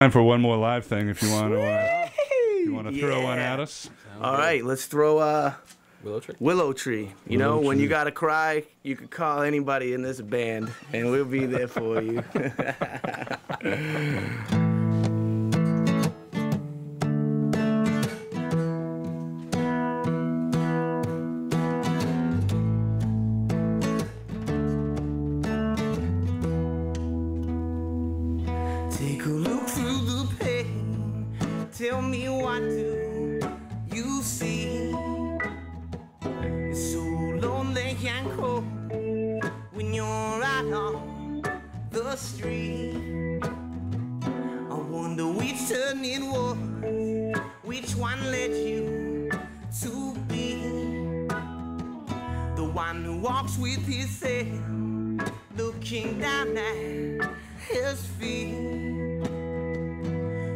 Time for one more live thing if you want to. Uh, you want to throw one at us? All right, let's throw uh Willow tree. Willow Tree. You Willow know, when you gotta cry, you can call anybody in this band, and we'll be there for you. Take a look through the pain. Tell me what do you see? It's so lonely and cold when you're out on the street. I wonder which turn it was, which one led you to be the one who walks with his head looking down at his feet.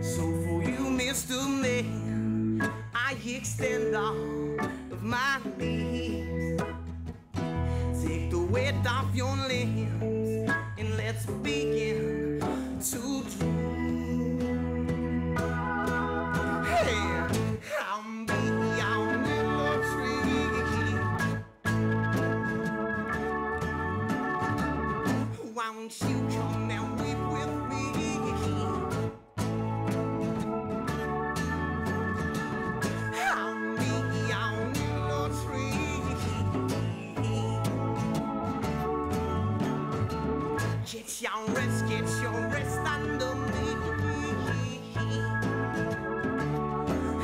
So for you, Mr. Man, I extend all of my knees. Take the weight off your limbs and let's begin your rest, get your rest under me.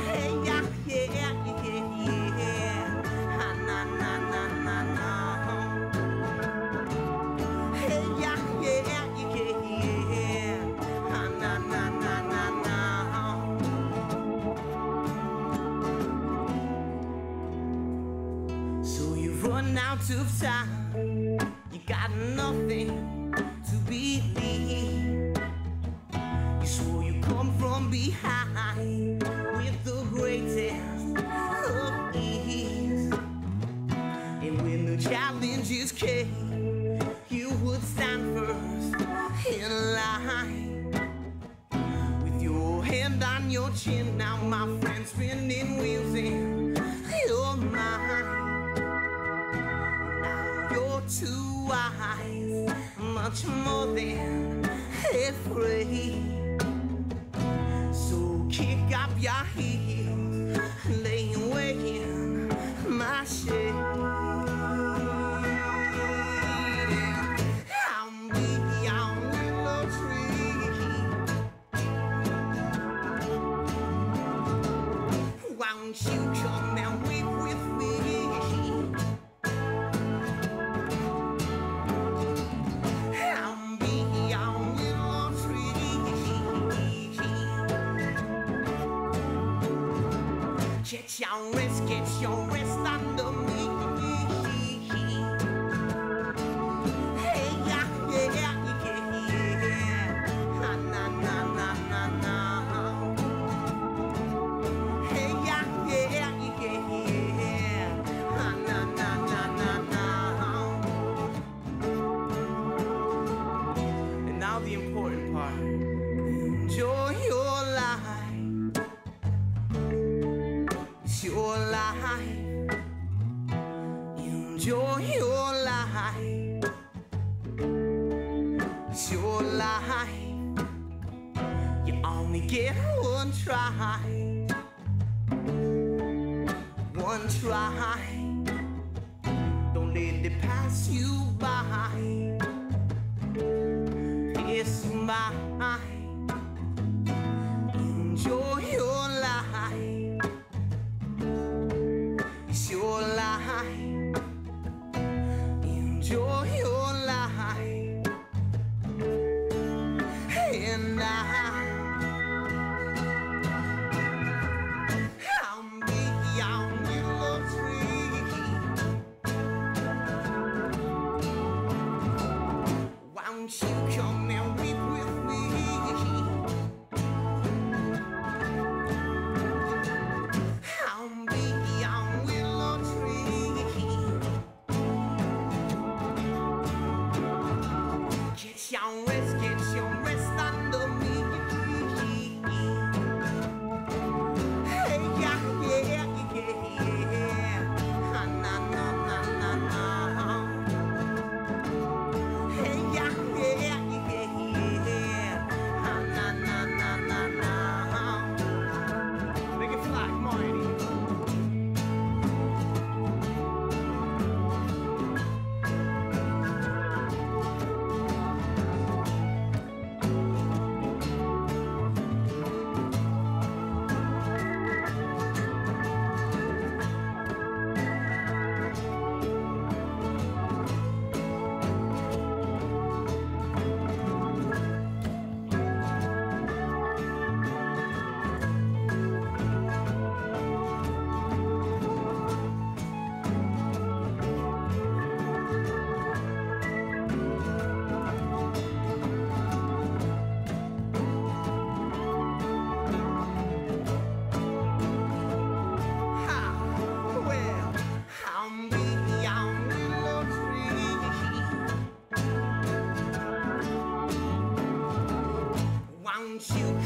Hey, yeah, yeah, yeah, yeah. Ah, na, na, na, na, na. Hey, yeah, yeah, yeah, yeah. Ah, na, na, na, na, na. So you've run out of time. Got nothing to believe. You swore you come from behind with the greatest of ease. And when the challenges came, you would stand first in line. With your hand on your chin, now my friend spinning wheels in much more than afraid. Get your wrist, get your rest under me. Enjoy your life. It's your life. You only get one try. One try. Don't let it pass you by. It's mine. You